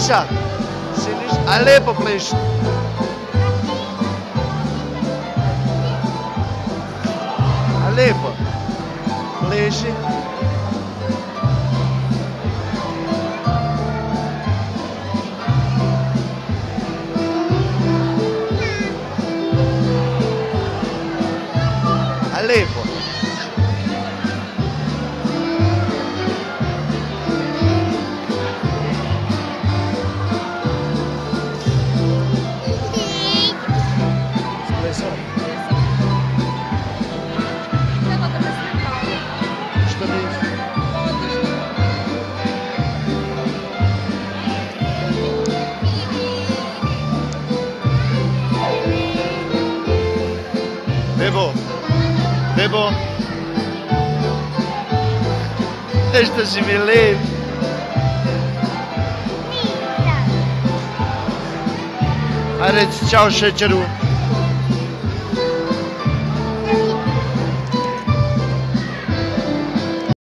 Pleșa. Siniș, Alepo pleșa. Alepo. Pleșa. Alepo. Debo. Debo. Nešto si mi lep. A reci čau šećeru.